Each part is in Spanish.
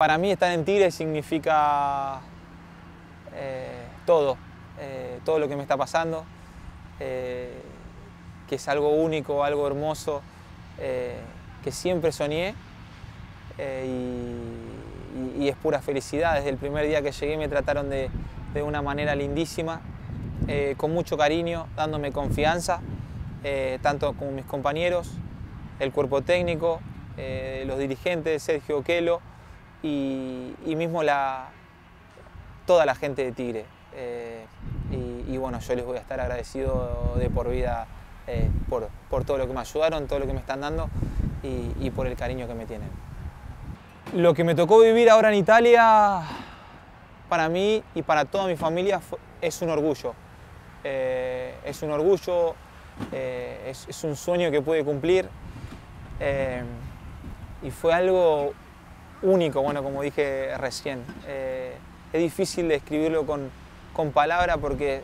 Para mí estar en Tigre significa eh, todo, eh, todo lo que me está pasando, eh, que es algo único, algo hermoso, que siempre soñé y, es pura felicidad. Desde el primer día que llegué me trataron de, una manera lindísima, con mucho cariño, dándome confianza, tanto como mis compañeros, el cuerpo técnico, los dirigentes, Sergio Quelo, y, mismo la, toda la gente de Tigre. Eh, y, bueno, yo les voy a estar agradecido de por vida eh, por, por, todo lo que me ayudaron, todo lo que me están dando y, por el cariño que me tienen. Lo que me tocó vivir ahora en Italia, para mí y para toda mi familia, es un orgullo. Eh, es un orgullo, es, un sueño que pude cumplir y fue algo único, bueno, como dije recién. Eh, es difícil describirlo con, con palabras porque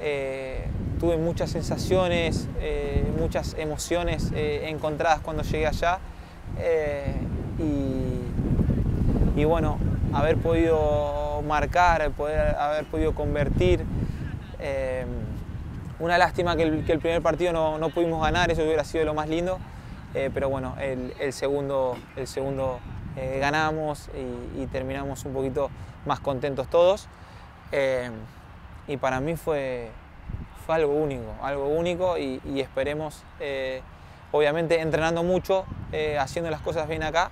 eh, tuve muchas sensaciones, eh, muchas emociones encontradas cuando llegué allá. Y, bueno, haber podido marcar, poder, haber podido convertir. una lástima que el, primer partido no, no, pudimos ganar, eso hubiera sido lo más lindo. pero bueno, el, el segundo, el segundo eh, ganamos y, terminamos un poquito más contentos todos. Eh, y para mí fue, fue algo único, algo único y, esperemos, eh, obviamente entrenando mucho, haciendo las cosas bien acá,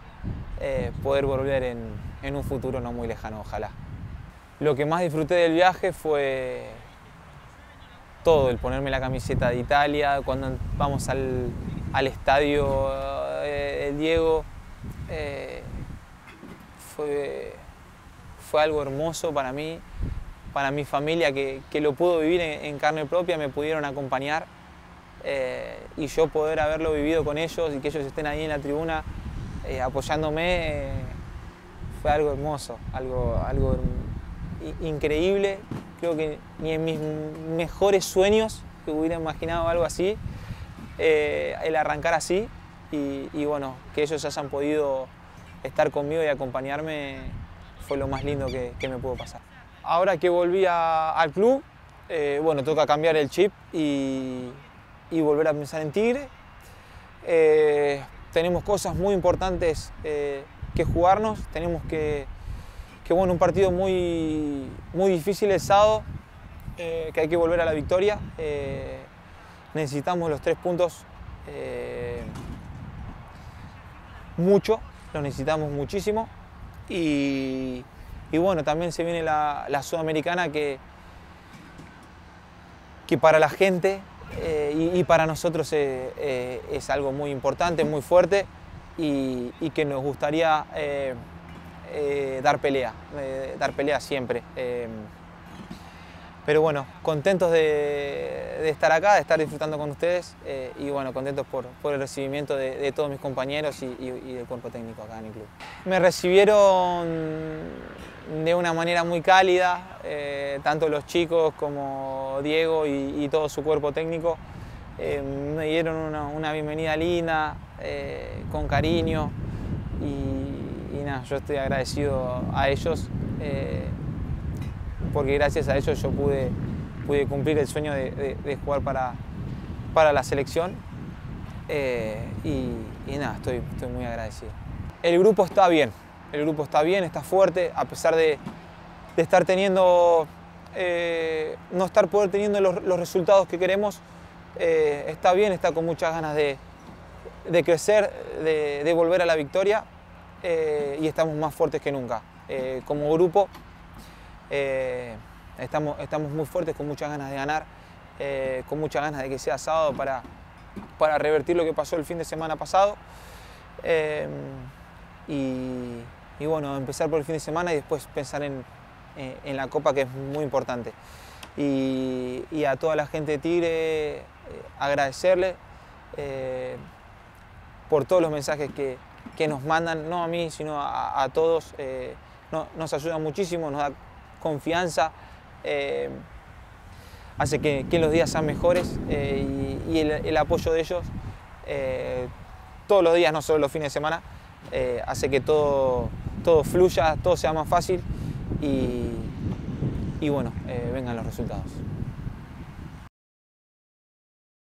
poder volver en, en, un futuro no muy lejano, ojalá. Lo que más disfruté del viaje fue todo, el ponerme la camiseta de Italia, cuando vamos al, al estadio el Diego, fue, algo hermoso para mí, para mi familia que, lo pudo vivir en, carne propia, me pudieron acompañar eh, y yo poder haberlo vivido con ellos y que ellos estén ahí en la tribuna eh, apoyándome, eh, fue algo hermoso, algo, algo increíble. Creo que ni en mis mejores sueños que hubiera imaginado algo así, el arrancar así y, y bueno, que ellos hayan podido estar conmigo y acompañarme fue lo más lindo que, me pudo pasar. Ahora que volví al club, eh, bueno, toca cambiar el chip y, volver a pensar en Tigre. Eh, tenemos cosas muy importantes eh, que jugarnos, tenemos que, que, bueno, un partido muy, muy difícil el sábado, que hay que volver a la victoria. necesitamos los tres puntos mucho lo necesitamos muchísimo. Y, bueno, también se viene la, Sudamericana que, que para la gente eh, y, para nosotros eh, eh, es algo muy importante, muy fuerte y, que nos gustaría dar pelea, dar pelea siempre. Pero bueno, contentos de, estar acá, de estar disfrutando con ustedes eh, y bueno, contentos por, el recibimiento de, todos mis compañeros y, del cuerpo técnico acá en el club. Me recibieron de una manera muy cálida, eh, tanto los chicos como Diego y, todo su cuerpo técnico. Eh, me dieron una, bienvenida linda, con cariño y, nada, yo estoy agradecido a ellos porque gracias a ellos yo pude, pude cumplir el sueño de, jugar para, para la selección eh, y, nada, estoy, estoy muy agradecido. El grupo está bien, el grupo está bien, está fuerte, a pesar de, estar teniendo, eh, no estar poder teniendo los, resultados que queremos, eh, está bien, está con muchas ganas de, crecer, de, volver a la victoria y estamos más fuertes que nunca. como grupo eh, estamos, estamos muy fuertes, con muchas ganas de ganar, eh, con muchas ganas de que sea sábado para, para revertir lo que pasó el fin de semana pasado. Eh, y, bueno, empezar por el fin de semana y después pensar en, la Copa, que es muy importante. Y, a toda la gente de Tigre agradecerle por todos los mensajes que, nos mandan, no a mí, sino a, todos. nos ayuda muchísimo, nos da confianza, eh, hace que, los días sean mejores eh, y, el, apoyo de ellos eh, todos los días, no solo los fines de semana, hace que todo, todo fluya, todo sea más fácil y, y bueno, vengan los resultados.